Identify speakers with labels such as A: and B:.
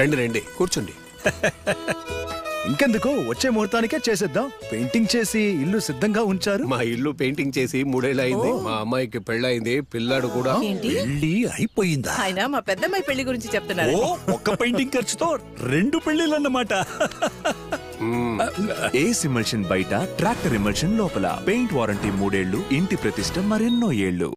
A: రండి రండి కూర్చోండి.
B: ఇంకెందుకు? వచ్చే ముహూర్తానికే చేసేద్దాం. పెయింటింగ్ చేసి ఇల్లు సిద్ధంగా ఉంచారు.
A: మా ఇల్లు పెయింటింగ్ చేసి మూడేళ్ళు అయింది మా అమ్మాయికి పెళ్ళయింది పిల్లాడు కూడా.
C: పెళ్ళి అయిపోయిందా?
D: ఆయన మా పెద్దమ్మాయి పెళ్ళి గురించి చెప్తున్నారు.
C: ఒక్క పెయింటింగ్ ఖర్చుతో రెండు పెళ్ళిళ్ళన్నమాట
A: అన్నమాట
E: ఏస్ ఇమల్షన్ బయట ట్రాక్టర్ ఇమల్షన్ లోపల. పెయింట్ వారంటీ మూడేళ్ళు ఇంటి ప్రతిష్ట మరెన్నో ఏళ్ళు